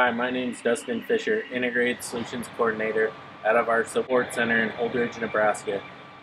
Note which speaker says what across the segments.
Speaker 1: Hi, my name is Dustin Fisher, Integrated Solutions Coordinator out of our support center in Holdrege, Nebraska.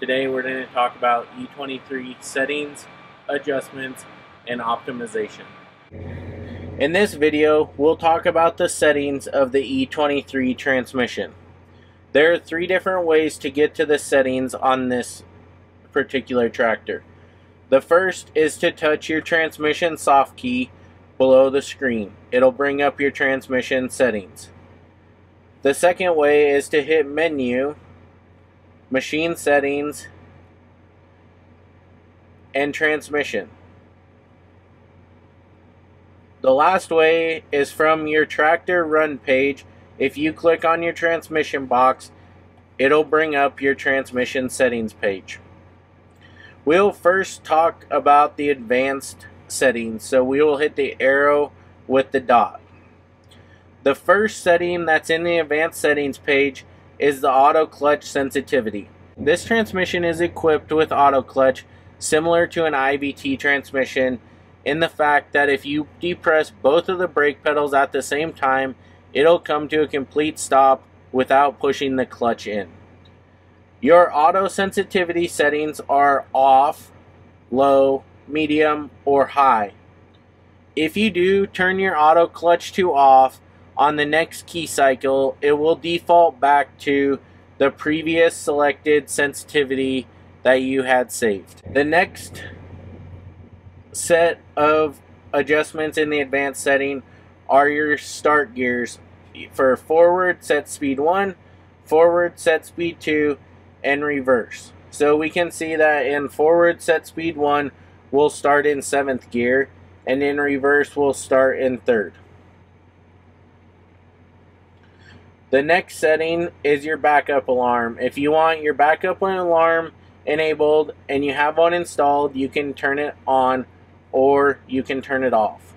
Speaker 1: Today we're going to talk about E23 settings, adjustments, and optimization. In this video, we'll talk about the settings of the E23 transmission. There are three different ways to get to the settings on this particular tractor. The first is to touch your transmission soft key below the screen. It'll bring up your transmission settings. The second way is to hit menu, machine settings, and transmission. The last way is from your tractor run page. If you click on your transmission box, it'll bring up your transmission settings page. We'll first talk about the advanced settings. So we will hit the arrow with the dot. The first setting that's in the advanced settings page is the auto clutch sensitivity. This transmission is equipped with auto clutch similar to an IVT transmission in the fact that if you depress both of the brake pedals at the same time, it'll come to a complete stop without pushing the clutch in. Your auto sensitivity settings are off, low, medium, or high. If you do turn your auto clutch to off on the next key cycle, it will default back to the previous selected sensitivity that you had saved. The next set of adjustments in the advanced setting are your start gears for forward set speed 1, forward set speed 2, and reverse. So we can see that in forward set speed 1, we'll start in 7th gear, and in reverse we'll start in 3rd. The next setting is your backup alarm. If you want your backup alarm enabled and you have one installed, you can turn it on or you can turn it off.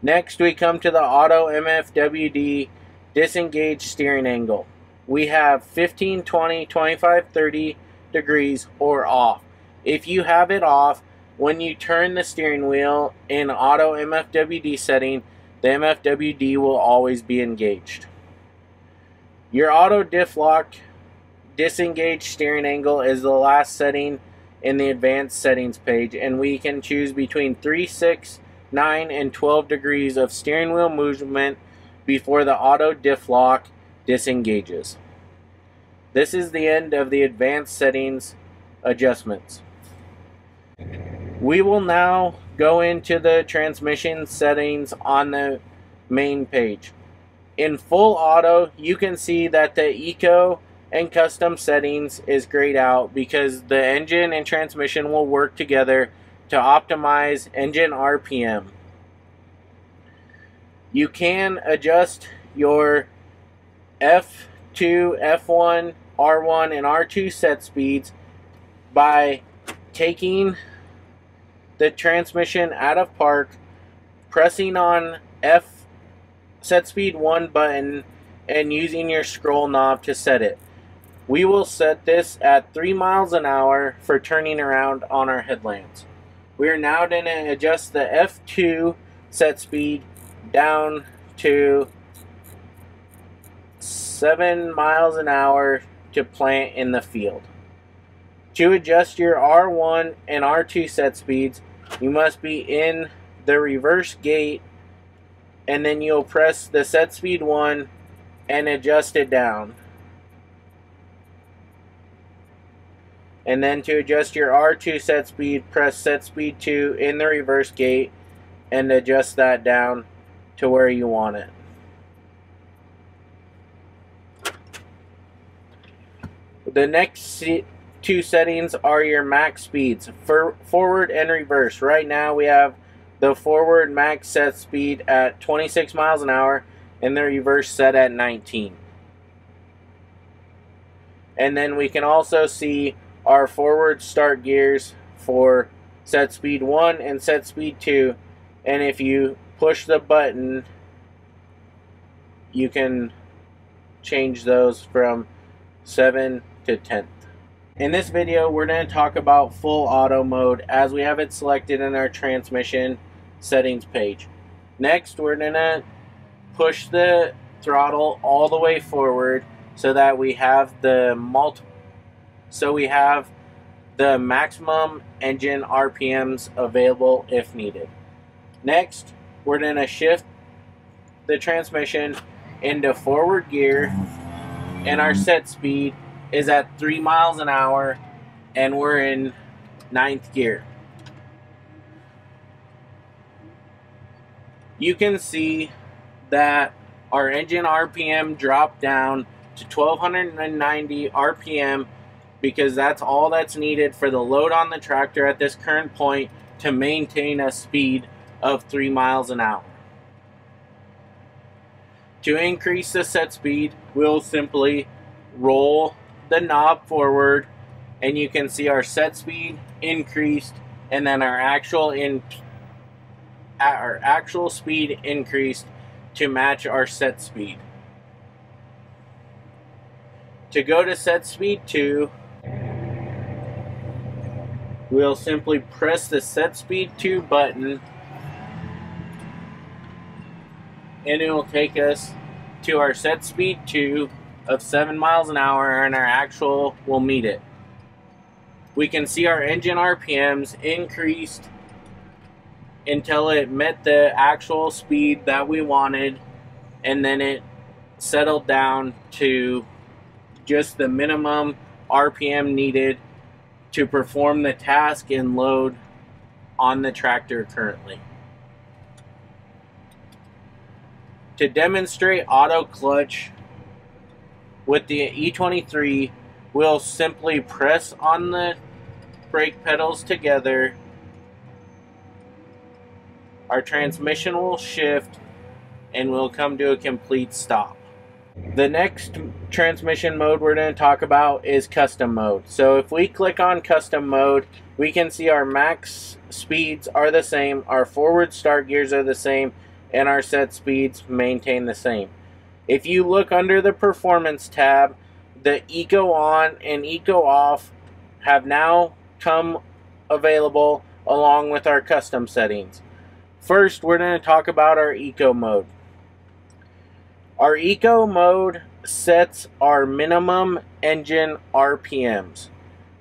Speaker 1: Next, we come to the Auto MFWD disengage steering angle. We have 15, 20, 25, 30 degrees or off. If you have it off, when you turn the steering wheel in auto MFWD setting, the MFWD will always be engaged. Your auto diff lock disengage steering angle is the last setting in the advanced settings page and we can choose between 3, 6, 9, and 12 degrees of steering wheel movement before the auto diff lock disengages. This is the end of the advanced settings adjustments. We will now go into the transmission settings on the main page. In full auto, you can see that the eco and custom settings is grayed out because the engine and transmission will work together to optimize engine RPM. You can adjust your F2, F1, R1, and R2 set speeds by taking the transmission out of park, pressing on F set speed 1 button, and using your scroll knob to set it. We will set this at 3 miles an hour for turning around on our headlands. We are now going to adjust the F2 set speed down to 7 miles an hour to plant in the field. To adjust your R1 and R2 set speeds, you must be in the reverse gate and then you'll press the set speed 1 and adjust it down. And then to adjust your R2 set speed, press set speed 2 in the reverse gate and adjust that down to where you want it. The next two settings are your max speeds for forward and reverse. Right now we have the forward max set speed at 26 miles an hour and the reverse set at 19. And then we can also see our forward start gears for set speed 1 and set speed 2 and if you push the button you can change those from 7 to 10th. In this video, we're going to talk about full auto mode as we have it selected in our transmission settings page. Next, we're gonna push the throttle all the way forward so that we have the multi so we have the maximum engine RPMs available if needed. Next, we're going to shift the transmission into forward gear and our set speed is at 3 miles an hour and we're in ninth gear. You can see that our engine RPM dropped down to 1290 RPM because that's all that's needed for the load on the tractor at this current point to maintain a speed of 3 miles an hour. To increase the set speed, we'll simply roll the knob forward and you can see our set speed increased and then our actual in our actual speed increased to match our set speed. To go to set speed 2, we'll simply press the set speed 2 button and it will take us to our set speed 2 of 7 miles an hour and our actual will meet it. We can see our engine RPMs increased until it met the actual speed that we wanted and then it settled down to just the minimum RPM needed to perform the task and load on the tractor currently. To demonstrate auto clutch with the E23, we'll simply press on the brake pedals together. Our transmission will shift and we'll come to a complete stop. The next transmission mode we're going to talk about is custom mode. So if we click on custom mode, we can see our max speeds are the same, our forward start gears are the same, and our set speeds maintain the same. If you look under the performance tab, the eco on and eco off have now come available along with our custom settings. First, we're going to talk about our eco mode. Our eco mode sets our minimum engine RPMs.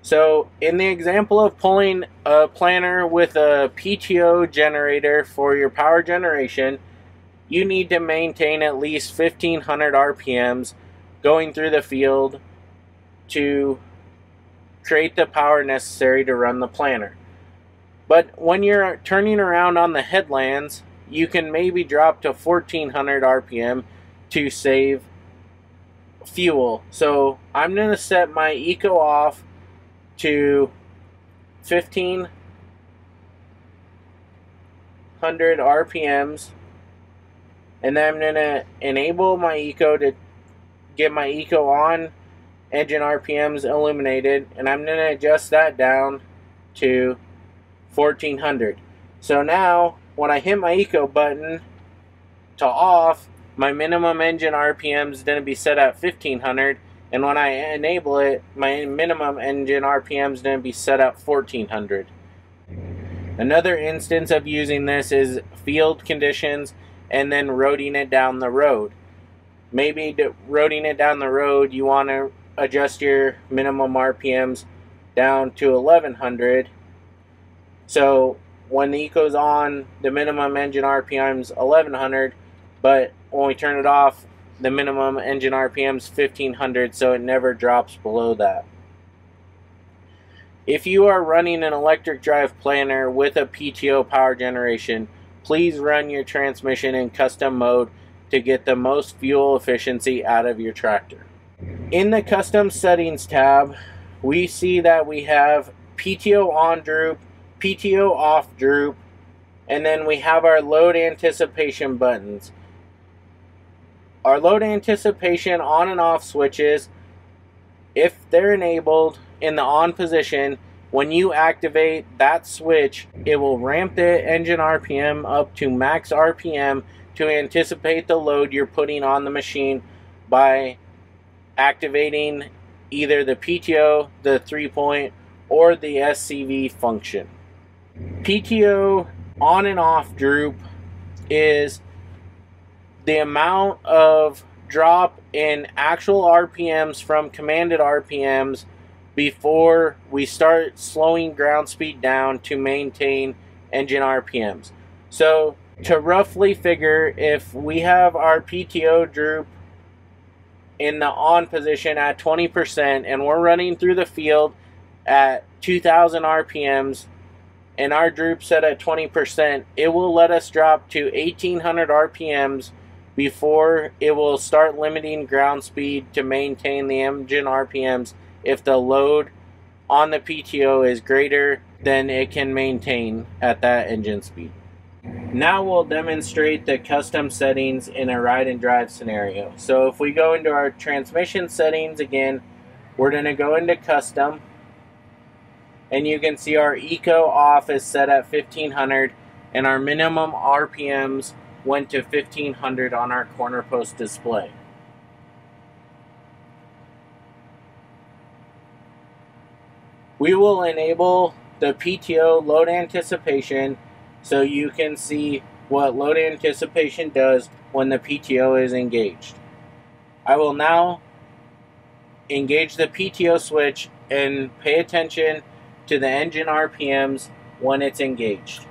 Speaker 1: So in the example of pulling a planter with a PTO generator for your power generation, you need to maintain at least 1500 RPMs going through the field to create the power necessary to run the planter. But when you're turning around on the headlands, you can maybe drop to 1400 RPM to save fuel. So I'm going to set my eco off to 1500 RPMs and then I'm going to enable my eco to get my eco on engine RPMs illuminated and I'm going to adjust that down to 1400. So now when I hit my eco button to off my minimum engine RPM is going to be set at 1500 and when I enable it my minimum engine RPM is going to be set at 1400 another instance of using this is field conditions and then roading it down the road maybe roading it down the road you want to adjust your minimum RPMs down to 1100 so when the eco's on the minimum engine RPMs 1100 but when we turn it off, the minimum engine RPMs 1500, so it never drops below that. If you are running an electric drive planter with a PTO power generation, please run your transmission in custom mode to get the most fuel efficiency out of your tractor. In the custom settings tab, we see that we have PTO on droop, PTO off droop, and then we have our load anticipation buttons. Our load anticipation on and off switches, if they're enabled in the on position, when you activate that switch, it will ramp the engine RPM up to max RPM to anticipate the load you're putting on the machine by activating either the PTO, the 3 point, or the SCV function. PTO on and off droop is the amount of drop in actual RPMs from commanded RPMs before we start slowing ground speed down to maintain engine RPMs. So to roughly figure if we have our PTO droop in the on position at 20% and we're running through the field at 2000 RPMs and our droop set at 20%, it will let us drop to 1800 RPMs before it will start limiting ground speed to maintain the engine RPMs if the load on the PTO is greater than it can maintain at that engine speed. Now we'll demonstrate the custom settings in a ride and drive scenario. So if we go into our transmission settings again, we're going to go into custom and you can see our eco off is set at 1500 and our minimum RPMs went to 1500 on our corner post display. We will enable the PTO load anticipation so you can see what load anticipation does when the PTO is engaged. I will now engage the PTO switch and pay attention to the engine RPMs when it's engaged.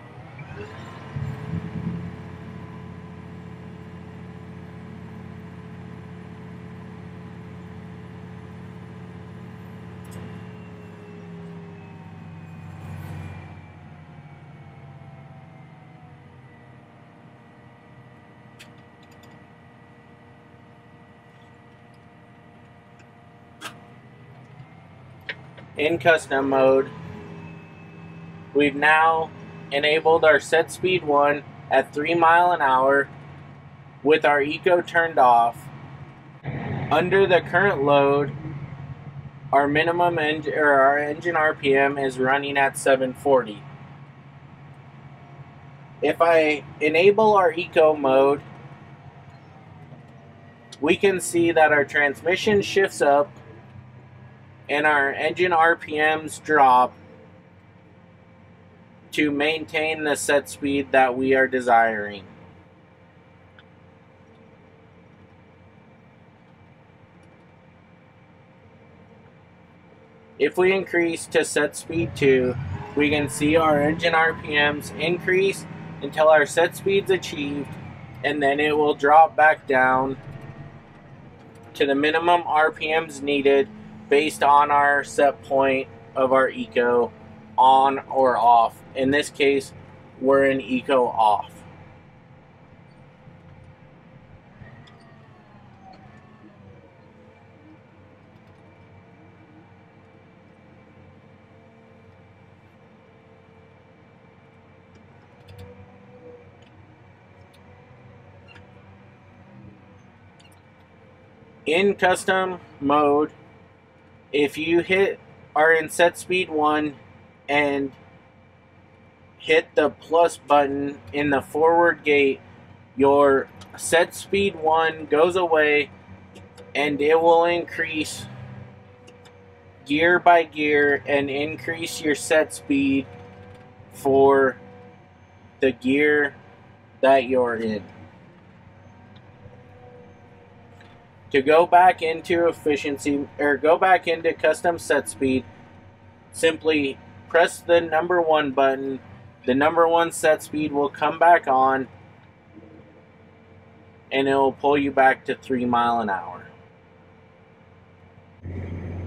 Speaker 1: In custom mode, we've now enabled our set speed 1 at 3 mile an hour with our eco turned off. Under the current load, our minimum engine or our engine RPM is running at 740. If I enable our eco mode, we can see that our transmission shifts up and our engine RPMs drop to maintain the set speed that we are desiring. If we increase to set speed 2, we can see our engine RPMs increase until our set speed's achieved and then it will drop back down to the minimum RPMs needed based on our set point of our eco on or off. In this case, we're in eco off. In custom mode, if you hit are in set speed one and hit the plus button in the forward gate, your set speed one goes away and it will increase gear by gear and increase your set speed for the gear that you're in. To go back into efficiency or go back into custom set speed, simply press the number one button. The number one set speed will come back on and it will pull you back to 3 mile an hour.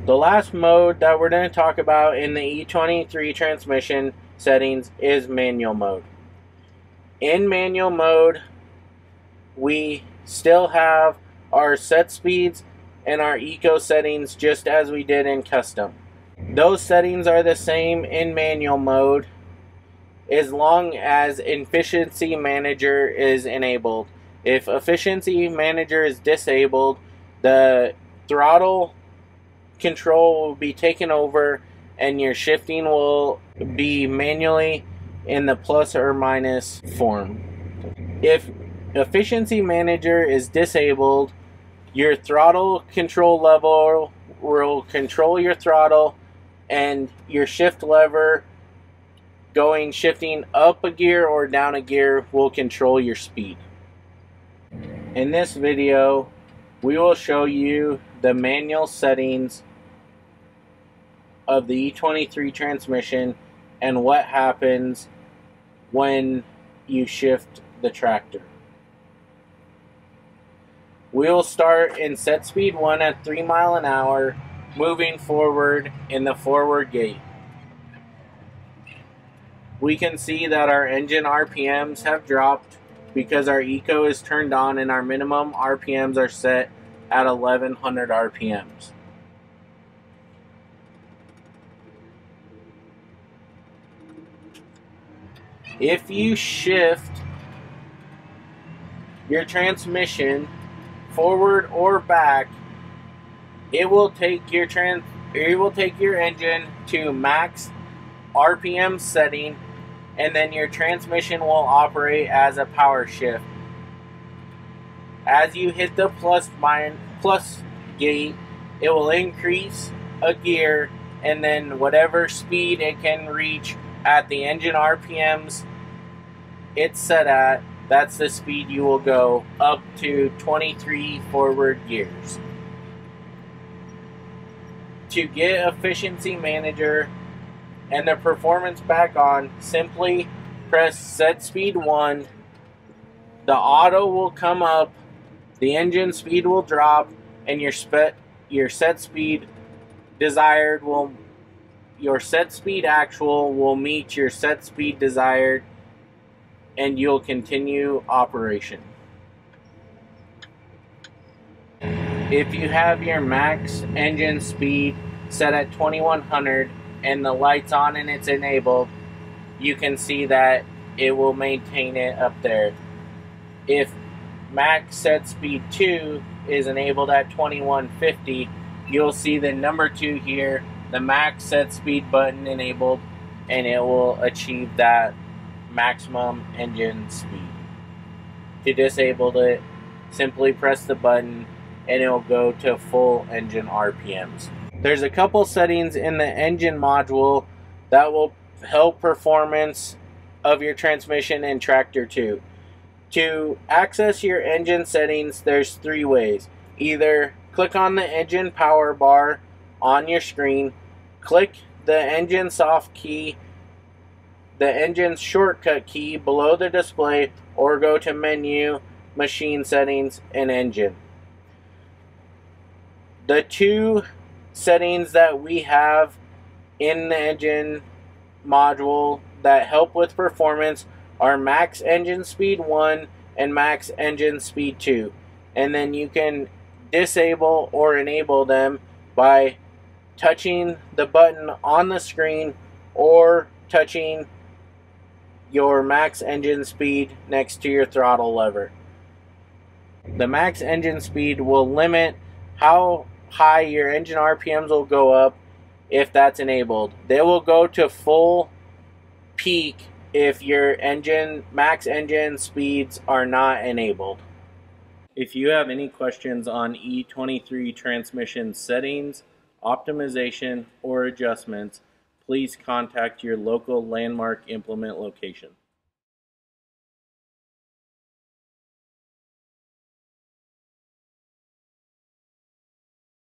Speaker 1: The last mode that we're going to talk about in the E23 transmission settings is manual mode. In manual mode, we still have our set speeds and our eco settings just as we did in custom. Those settings are the same in manual mode as long as efficiency manager is enabled. If efficiency manager is disabled, the throttle control will be taken over and your shifting will be manually in the plus or minus form. If efficiency manager is disabled, your throttle control level will control your throttle and your shift lever going shifting up a gear or down a gear will control your speed. In this video, we will show you the manual settings of the E23 transmission and what happens when you shift the tractor. We'll start in set speed 1 at 3 mile an hour, moving forward in the forward gate. We can see that our engine RPMs have dropped because our eco is turned on and our minimum RPMs are set at 1100 RPMs. If you shift your transmission forward or back, it will take your trans it will take your engine to max RPM setting and then your transmission will operate as a power shift. As you hit the plus mine plus gate, it will increase a gear and then whatever speed it can reach at the engine RPMs it's set at, that's the speed you will go up to 23 forward gears. To get Efficiency Manager and the performance back on, simply press set speed 1. The auto will come up, the engine speed will drop, and your your set speed desired will your set speed actual will meet your set speed desired and you'll continue operation. If you have your max engine speed set at 2100 and the lights on and it's enabled, you can see that it will maintain it up there. If max set speed 2 is enabled at 2150, you'll see the number 2 here, the max set speed button enabled, and it will achieve that maximum engine speed. To disable it, simply press the button and it will go to full engine RPMs. There's a couple settings in the engine module that will help performance of your transmission and tractor too. To access your engine settings, there's three ways. Either click on the engine power bar on your screen, click the engine soft key the engine's shortcut key below the display or go to menu, machine settings, and engine. The two settings that we have in the engine module that help with performance are max engine speed 1 and max engine speed 2. And then you can disable or enable them by touching the button on the screen or touching your max engine speed next to your throttle lever. The max engine speed will limit how high your engine RPMs will go up if that's enabled. They will go to full peak if your engine max engine speeds are not enabled. If you have any questions on E23 transmission settings, optimization, or adjustments, please contact your local landmark implement location.